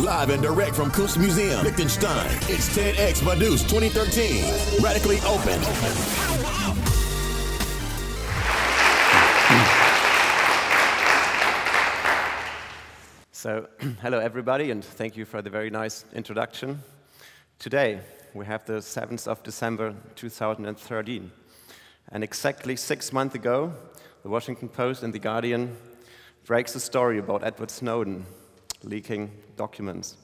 Live and direct from Kunst Museum, Liechtenstein. It's TEDx Vaduz 2013. Radically open. So, hello everybody, and thank you for the very nice introduction. Today, we have the 7th of December 2013. And exactly six months ago, the Washington Post and The Guardian breaks a story about Edward Snowden leaking documents.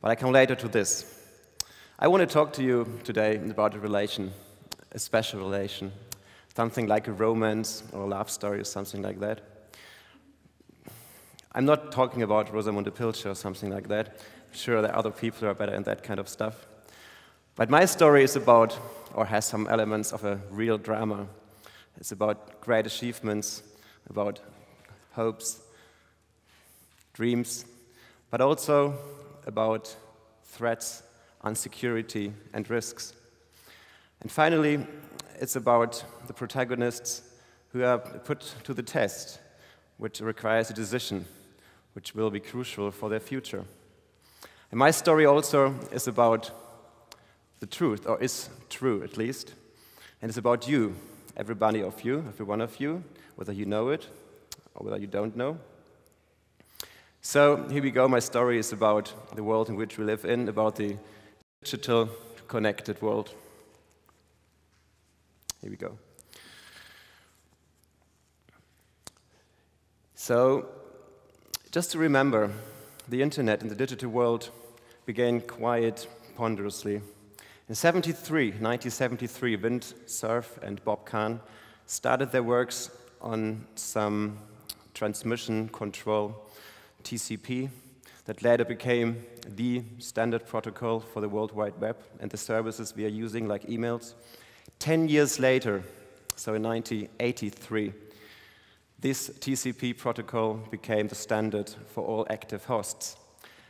But I come later to this. I want to talk to you today about a relation, a special relation, something like a romance or a love story or something like that. I'm not talking about Rosamunde Pilcher or something like that. I'm sure there are other people are better in that kind of stuff. But my story is about, or has some elements of a real drama. It's about great achievements, about hopes, dreams, but also about threats, insecurity, and risks. And finally, it's about the protagonists who are put to the test, which requires a decision, which will be crucial for their future. And my story also is about the truth, or is true at least, and it's about you, everybody of you, every one of you, whether you know it or whether you don't know. So here we go. My story is about the world in which we live in, about the digital connected world. Here we go. So, just to remember, the internet and the digital world began quite ponderously. In 73, 1973, Vint Cerf and Bob Kahn started their works on some transmission control, TCP, that later became the standard protocol for the World Wide Web and the services we are using, like emails. Ten years later, so in 1983, this TCP protocol became the standard for all active hosts.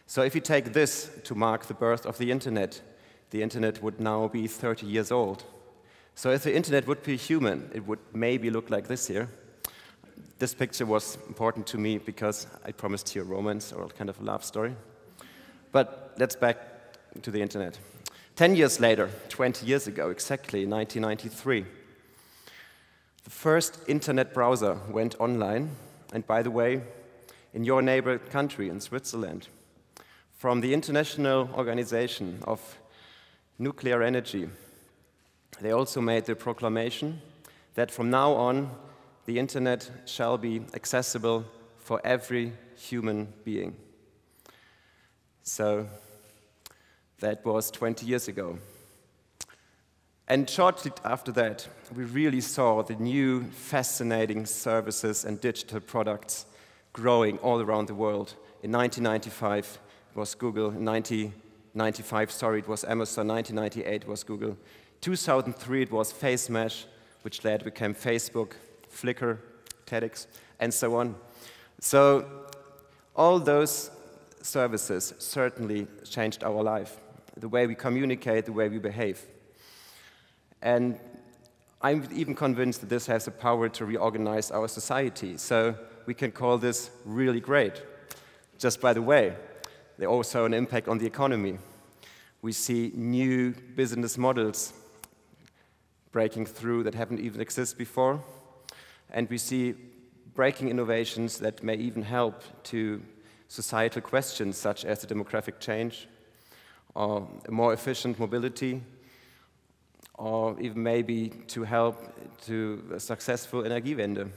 So if you take this to mark the birth of the internet, the internet would now be 30 years old. So if the internet would be human, it would maybe look like this here. This picture was important to me because I promised you a romance or kind of a love story. But let's back to the internet. 10 years later, 20 years ago, exactly 1993, the first internet browser went online, and by the way, in your neighbor country, in Switzerland, from the International Organization of Nuclear Energy, they also made the proclamation that from now on, the internet shall be accessible for every human being. So that was 20 years ago. And shortly after that, we really saw the new fascinating services and digital products growing all around the world. In 1995, it was Google. In 1995, sorry, it was Amazon. 1998 was Google. 2003, it was FaceMash, which later became Facebook, Flickr, TEDx, and so on. So all those services certainly changed our life, the way we communicate, the way we behave. And I'm even convinced that this has the power to reorganize our society. So we can call this really great. Just by the way, they also an impact on the economy. We see new business models breaking through that haven't even existed before. And we see breaking innovations that may even help to societal questions such as the demographic change, or more efficient mobility, or even maybe to help to a successful Energiewende.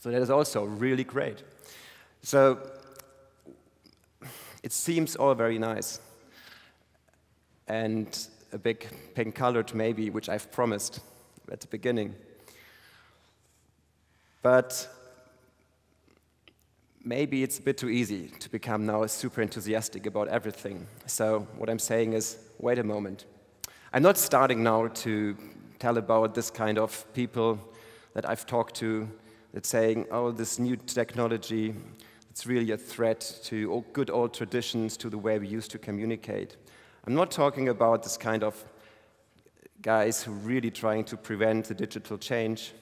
So that is also really great. So it seems all very nice. And a big pink colored maybe, which I've promised at the beginning. But maybe it's a bit too easy to become now super enthusiastic about everything. So what I'm saying is, wait a moment. I'm not starting now to tell about this kind of people that I've talked to that's saying, oh, this new technology, it's really a threat to good old traditions, to the way we used to communicate. I'm not talking about this kind of guys who are really trying to prevent the digital change.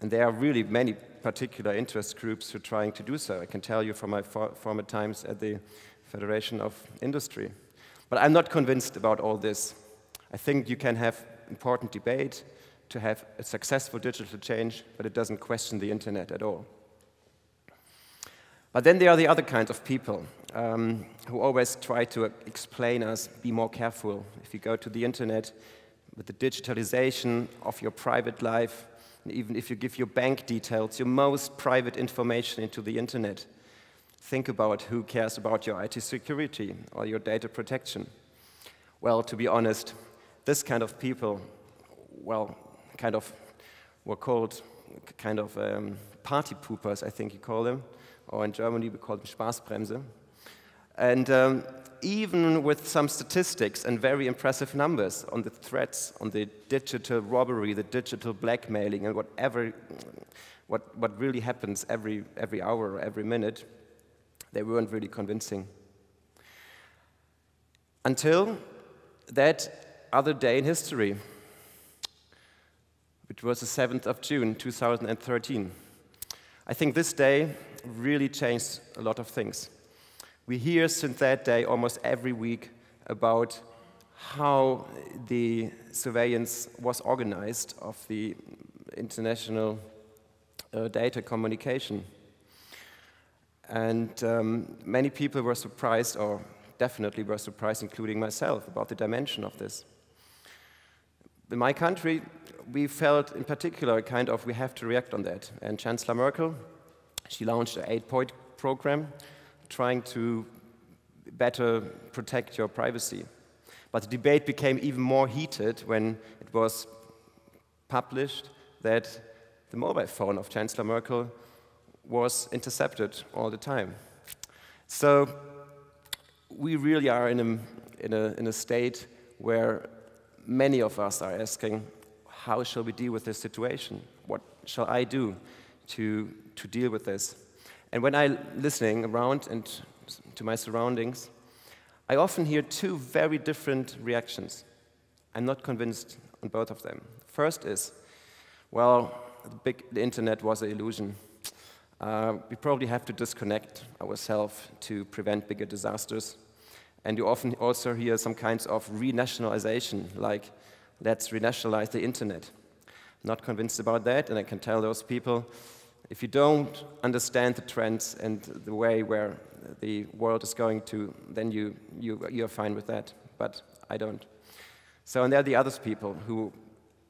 And there are really many particular interest groups who are trying to do so. I can tell you from my for former times at the Federation of Industry. But I'm not convinced about all this. I think you can have important debate to have a successful digital change, but it doesn't question the internet at all. But then there are the other kinds of people um, who always try to explain us, be more careful. If you go to the internet with the digitalization of your private life, even if you give your bank details, your most private information into the internet, think about who cares about your IT security or your data protection. Well, to be honest, this kind of people, well, kind of were called kind of um, party poopers, I think you call them, or in Germany we call them Spaßbremse. And um, even with some statistics and very impressive numbers on the threats, on the digital robbery, the digital blackmailing, and whatever, what, what really happens every, every hour or every minute, they weren't really convincing. Until that other day in history, which was the 7th of June 2013. I think this day really changed a lot of things. We hear since that day almost every week about how the surveillance was organized of the international uh, data communication. And um, many people were surprised, or definitely were surprised, including myself, about the dimension of this. In my country, we felt in particular kind of we have to react on that. And Chancellor Merkel, she launched an eight-point program trying to better protect your privacy. But the debate became even more heated when it was published that the mobile phone of Chancellor Merkel was intercepted all the time. So we really are in a, in a, in a state where many of us are asking, how shall we deal with this situation? What shall I do to, to deal with this? And when I'm listening around and to my surroundings, I often hear two very different reactions. I'm not convinced on both of them. First is, well, the, big, the internet was an illusion. Uh, we probably have to disconnect ourselves to prevent bigger disasters. And you often also hear some kinds of renationalization, like let's renationalize the internet. Not convinced about that, and I can tell those people if you don't understand the trends and the way where the world is going to, then you, you, you're fine with that, but I don't. So, and there are the other people who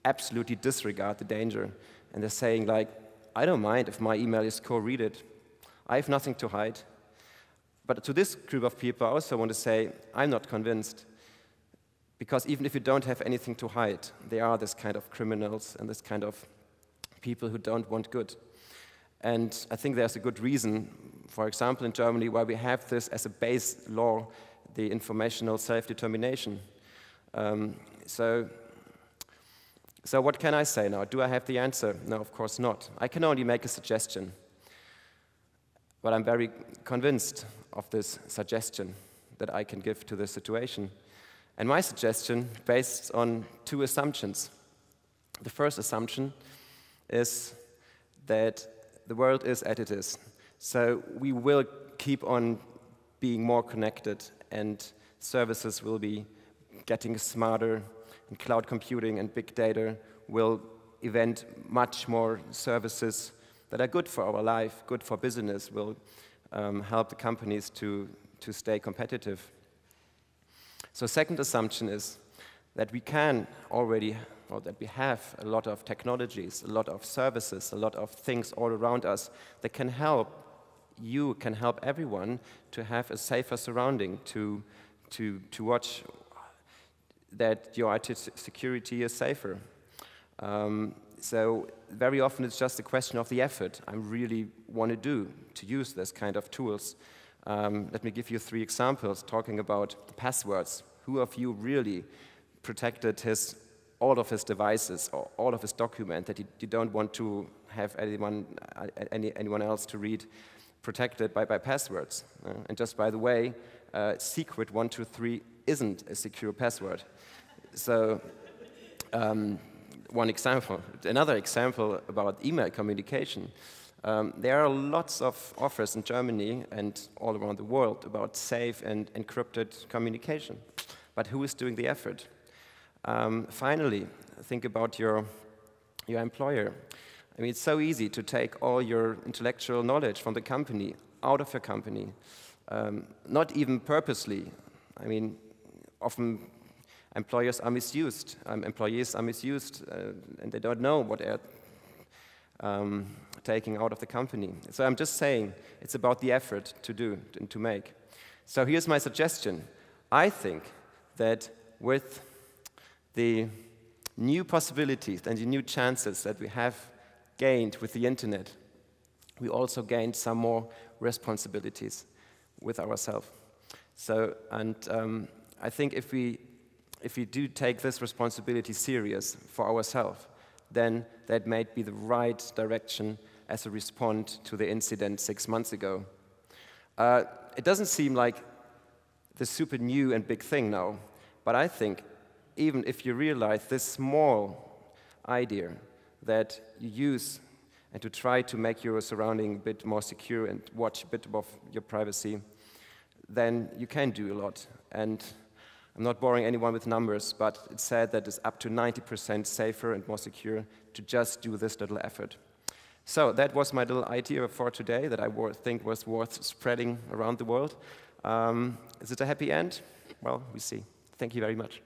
absolutely disregard the danger, and they're saying, like, I don't mind if my email is co-readed. I have nothing to hide. But to this group of people, I also want to say, I'm not convinced. Because even if you don't have anything to hide, there are this kind of criminals and this kind of people who don't want good. And I think there's a good reason, for example, in Germany, why we have this as a base law, the informational self-determination. Um, so, so what can I say now? Do I have the answer? No, of course not. I can only make a suggestion. But I'm very convinced of this suggestion that I can give to the situation. And my suggestion, based on two assumptions. The first assumption is that the world is as it is. So we will keep on being more connected, and services will be getting smarter, and cloud computing and big data will event much more services that are good for our life, good for business, will um, help the companies to, to stay competitive. So second assumption is that we can already, or that we have a lot of technologies, a lot of services, a lot of things all around us that can help you, can help everyone to have a safer surrounding, to, to, to watch that your IT security is safer. Um, so very often it's just a question of the effort I really want to do to use this kind of tools. Um, let me give you three examples talking about passwords. Who of you really protected his, all of his devices or all of his documents that you, you don't want to have anyone, uh, any, anyone else to read protected by, by passwords? Uh, and just by the way, uh, secret 123 isn't a secure password. So um, one example. Another example about email communication. Um, there are lots of offers in Germany and all around the world about safe and encrypted communication. But who is doing the effort? Um, finally, think about your, your employer. I mean, it's so easy to take all your intellectual knowledge from the company out of your company, um, not even purposely. I mean, often employers are misused, um, employees are misused, uh, and they don't know what they're um, taking out of the company. So I'm just saying it's about the effort to do and to make. So here's my suggestion. I think that with the new possibilities and the new chances that we have gained with the internet, we also gained some more responsibilities with ourselves. So, and um, I think if we, if we do take this responsibility serious for ourselves, then that might be the right direction as a response to the incident six months ago. Uh, it doesn't seem like the super new and big thing now, but I think even if you realize this small idea that you use and to try to make your surrounding a bit more secure and watch a bit of your privacy, then you can do a lot. And I'm not boring anyone with numbers, but it's said that it's up to 90% safer and more secure to just do this little effort. So that was my little idea for today that I think was worth spreading around the world. Um, is it a happy end? Well, we see. Thank you very much.